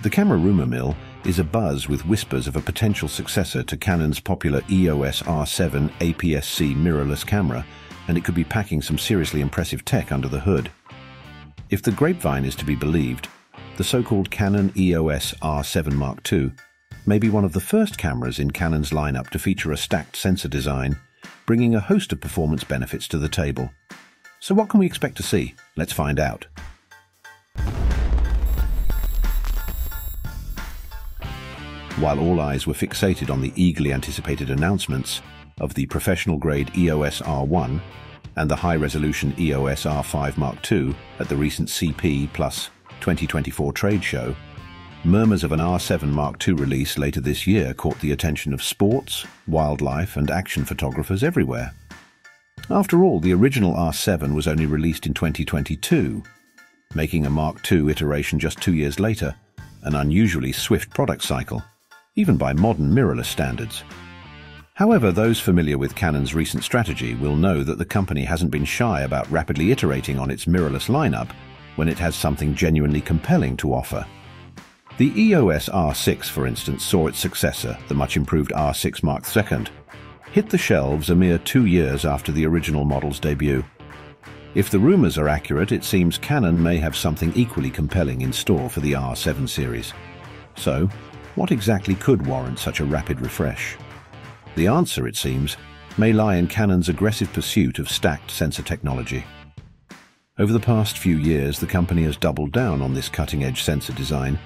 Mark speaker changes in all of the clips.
Speaker 1: The camera rumor mill is abuzz with whispers of a potential successor to Canon's popular EOS R7 APS-C mirrorless camera, and it could be packing some seriously impressive tech under the hood. If the grapevine is to be believed, the so-called Canon EOS R7 Mark II may be one of the first cameras in Canon's lineup to feature a stacked sensor design, bringing a host of performance benefits to the table. So what can we expect to see? Let's find out. While all eyes were fixated on the eagerly anticipated announcements of the professional-grade EOS R1 and the high-resolution EOS R5 Mark II at the recent CP Plus 2024 trade show, murmurs of an R7 Mark II release later this year caught the attention of sports, wildlife and action photographers everywhere. After all, the original R7 was only released in 2022, making a Mark II iteration just two years later, an unusually swift product cycle even by modern mirrorless standards. However, those familiar with Canon's recent strategy will know that the company hasn't been shy about rapidly iterating on its mirrorless lineup when it has something genuinely compelling to offer. The EOS R6, for instance, saw its successor, the much improved R6 Mark II, hit the shelves a mere two years after the original model's debut. If the rumours are accurate, it seems Canon may have something equally compelling in store for the R7 series. So, what exactly could warrant such a rapid refresh? The answer, it seems, may lie in Canon's aggressive pursuit of stacked sensor technology. Over the past few years, the company has doubled down on this cutting-edge sensor design,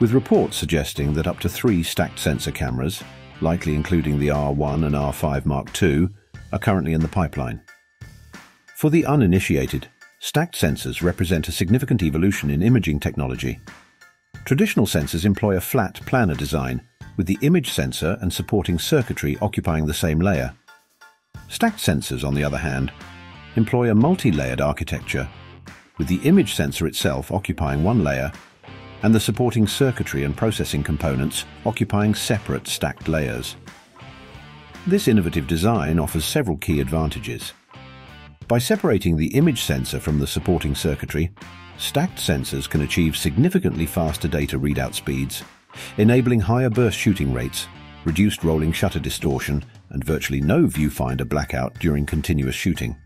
Speaker 1: with reports suggesting that up to three stacked sensor cameras, likely including the R1 and R5 Mark II, are currently in the pipeline. For the uninitiated, stacked sensors represent a significant evolution in imaging technology Traditional sensors employ a flat planar design, with the image sensor and supporting circuitry occupying the same layer. Stacked sensors, on the other hand, employ a multi-layered architecture, with the image sensor itself occupying one layer and the supporting circuitry and processing components occupying separate stacked layers. This innovative design offers several key advantages. By separating the image sensor from the supporting circuitry, stacked sensors can achieve significantly faster data readout speeds, enabling higher burst shooting rates, reduced rolling shutter distortion, and virtually no viewfinder blackout during continuous shooting.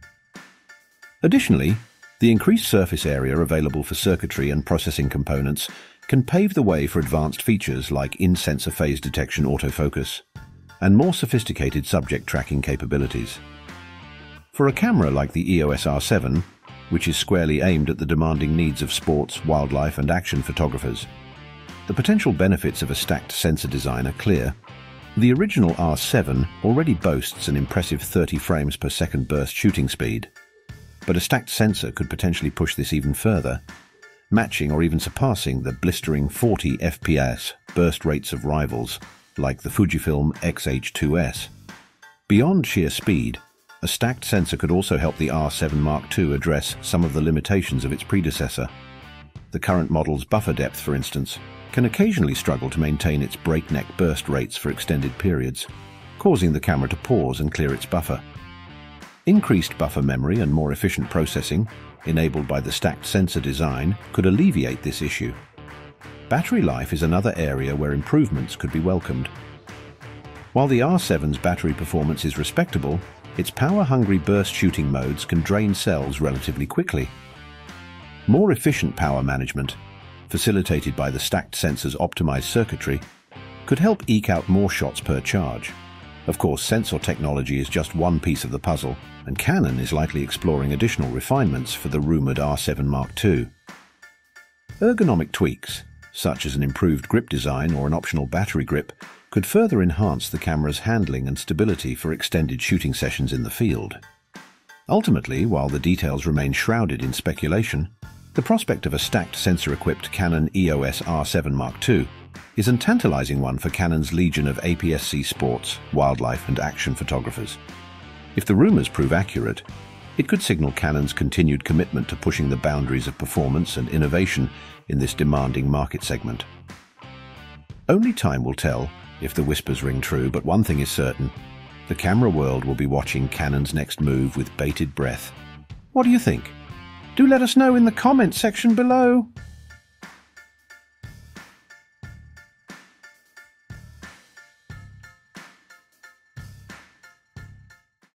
Speaker 1: Additionally, the increased surface area available for circuitry and processing components can pave the way for advanced features like in-sensor phase detection autofocus and more sophisticated subject tracking capabilities. For a camera like the EOS R7, which is squarely aimed at the demanding needs of sports, wildlife and action photographers. The potential benefits of a stacked sensor design are clear. The original R7 already boasts an impressive 30 frames per second burst shooting speed, but a stacked sensor could potentially push this even further, matching or even surpassing the blistering 40 FPS burst rates of rivals like the Fujifilm X-H2S. Beyond sheer speed, a stacked sensor could also help the R7 Mark II address some of the limitations of its predecessor. The current model's buffer depth, for instance, can occasionally struggle to maintain its breakneck burst rates for extended periods, causing the camera to pause and clear its buffer. Increased buffer memory and more efficient processing, enabled by the stacked sensor design, could alleviate this issue. Battery life is another area where improvements could be welcomed. While the R7's battery performance is respectable, its power-hungry burst shooting modes can drain cells relatively quickly. More efficient power management, facilitated by the stacked sensor's optimized circuitry, could help eke out more shots per charge. Of course, sensor technology is just one piece of the puzzle, and Canon is likely exploring additional refinements for the rumored R7 Mark II. Ergonomic tweaks, such as an improved grip design or an optional battery grip, could further enhance the camera's handling and stability for extended shooting sessions in the field. Ultimately, while the details remain shrouded in speculation, the prospect of a stacked sensor-equipped Canon EOS R7 Mark II is a tantalizing one for Canon's legion of APS-C sports, wildlife and action photographers. If the rumors prove accurate, it could signal Canon's continued commitment to pushing the boundaries of performance and innovation in this demanding market segment. Only time will tell if the whispers ring true, but one thing is certain. The camera world will be watching Canon's next move with bated breath. What do you think? Do let us know in the comments section below.